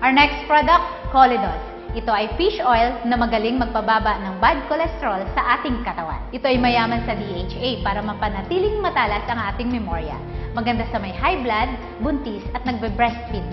Our next product, Colidos. Ito ay fish oil na magaling magpababa ng bad cholesterol sa ating katawan. Ito ay mayaman sa DHA para mapanatiling matalas ang ating memorya. Maganda sa may high blood, buntis at nagbe-breastfeed.